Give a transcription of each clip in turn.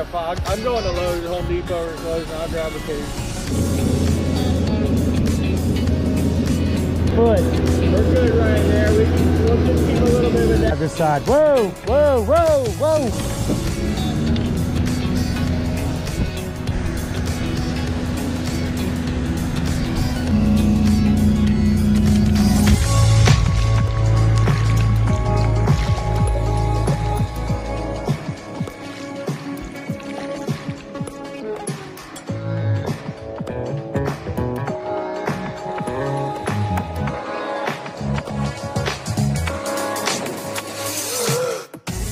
I'm going to Lowe's, Home Depot or Lowe's, and I'll grab a case. Foot. We're good right there. We we'll just keep a little bit of that. Other side. Whoa, whoa, whoa, whoa.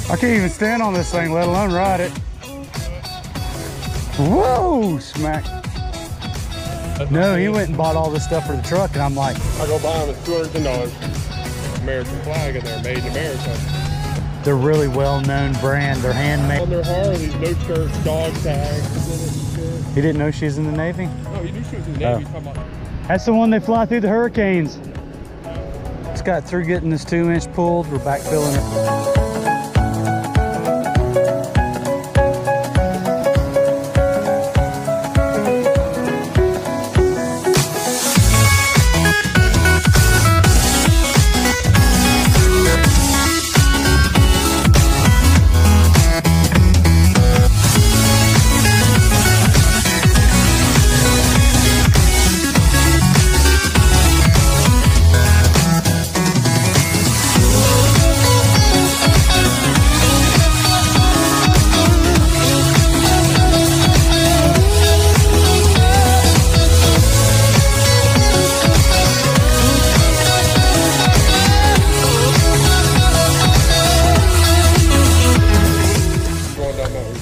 I can't even stand on this thing, let alone ride it. Whoa, smack. No, he went and bought all this stuff for the truck, and I'm like, I go buy them at $210. American flag in there, made in America. they're really well-known brand. They're handmade. On their Harleys, no skirts, dog tags. He didn't know she's in the Navy. Oh, you knew she was in the Oh. Navy. About That's the one they fly through the hurricanes. It's got through getting this two inch pulled. We're backfilling it.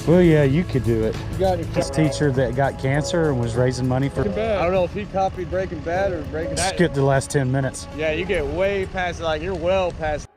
Well, yeah, you could do it. You got any This teacher that got cancer and was raising money for. Breaking I don't know if he copied Breaking Bad or Breaking Bad. Skip the last 10 minutes. Yeah, you get way past, like, you're well past